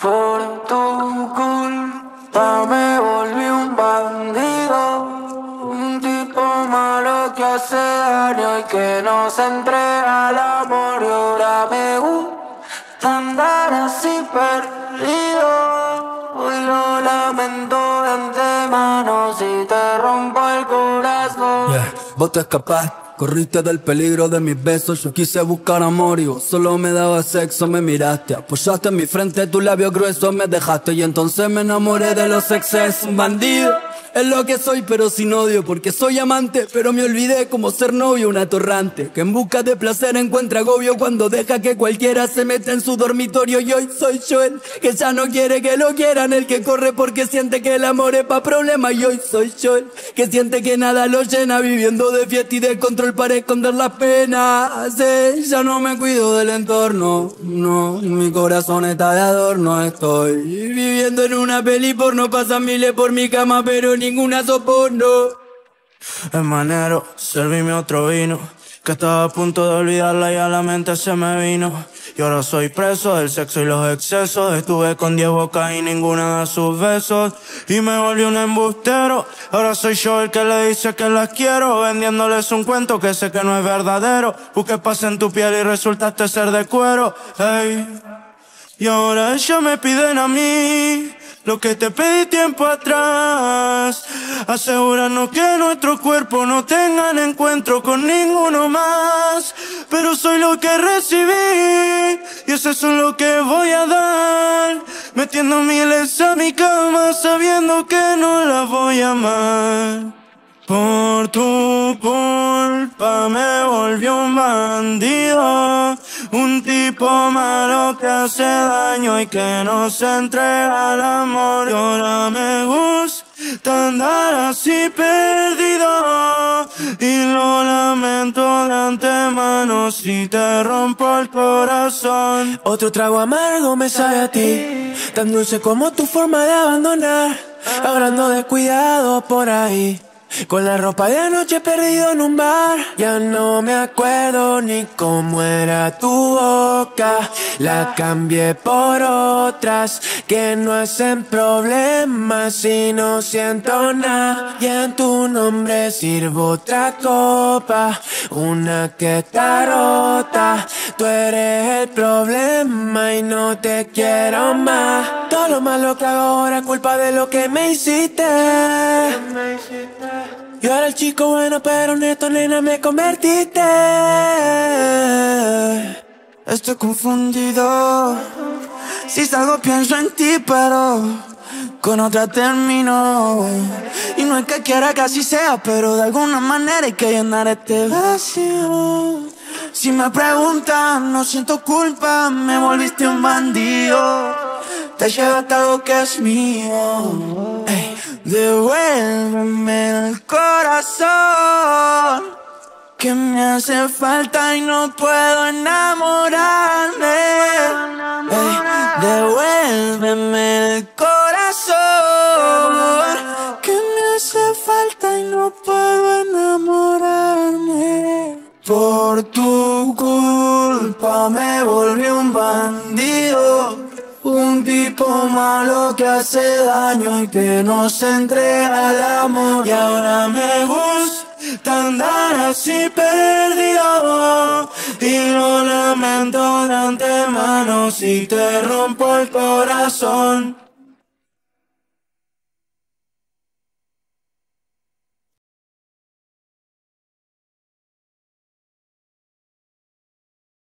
Por tu culpa me volví un bandido, un tipo malo que hace daño y que no se entrega al amor. Y ahora me gusta andar así perdido. Y lo lamento de antemano si te rompo el corazón. Yeah, vos te Corriste del peligro de mis besos, yo quise buscar amor y vos solo me dabas sexo, me miraste, apoyaste en mi frente tu labio grueso, me dejaste y entonces me enamoré de los excesos, bandido. Es lo que soy pero sin odio Porque soy amante pero me olvidé como ser novio Un atorrante que en busca de placer encuentra agobio Cuando deja que cualquiera se meta en su dormitorio. Y hoy soy yo el que ya no quiere que lo quieran El que corre porque siente que el amor es pa' problema. Y hoy soy yo el que siente que nada lo llena Viviendo de fiesta y de control para esconder la pena sí, Ya no me cuido del entorno No, mi corazón está de adorno Estoy viviendo en una peli porno Pasan miles por mi cama pero ninguna soporno. Es manero, servime otro vino. Que estaba a punto de olvidarla y a la mente se me vino. Y ahora soy preso del sexo y los excesos. Estuve con diez bocas y ninguna de sus besos. Y me volví un embustero. Ahora soy yo el que le dice que las quiero. Vendiéndoles un cuento que sé que no es verdadero. Busqué paz en tu piel y resultaste ser de cuero. Hey. Y ahora ellos me piden a mí lo que te pedí tiempo atrás. Asegúranos que nuestro cuerpo no tengan encuentro con ninguno más. Pero soy lo que recibí y eso es lo que voy a dar. Metiendo miles a mi cama sabiendo que no la voy a amar. Por tu culpa me volvió un bandido, un tipo malo que hace daño y que no se entrega al amor. Y ahora me gusta andar así perdido y lo lamento de antemano si te rompo el corazón. Otro trago amargo me sabe a ti, tan dulce como tu forma de abandonar, hablando de cuidado por ahí. Con la ropa de anoche perdido en un bar Ya no me acuerdo ni cómo era tu boca. La cambié por otras Que no hacen problemas y no siento nada. Y en tu nombre sirvo otra copa Una que está rota. Tú eres el problema y no te quiero más. Todo lo malo que hago ahora es culpa de lo que me hiciste yo era el chico bueno, pero neto, nena, me convertiste. Estoy confundido. Si salgo pienso en ti, pero con otra termino. Y no es que quiera que así sea, pero de alguna manera hay que llenar este vacío. Si me preguntan, no siento culpa, me volviste un bandido. Te llevaste algo que es mío. Devuélveme el corazón que me hace falta y no puedo enamorarme. devuélveme el corazón que me hace falta y no puedo enamorarme. Por tu culpa me volví un bandido. Tipo malo que hace daño y que no se entrega al amor. Y ahora me gusta andar así perdido. Y lo lamento de antemano si te rompo el corazón.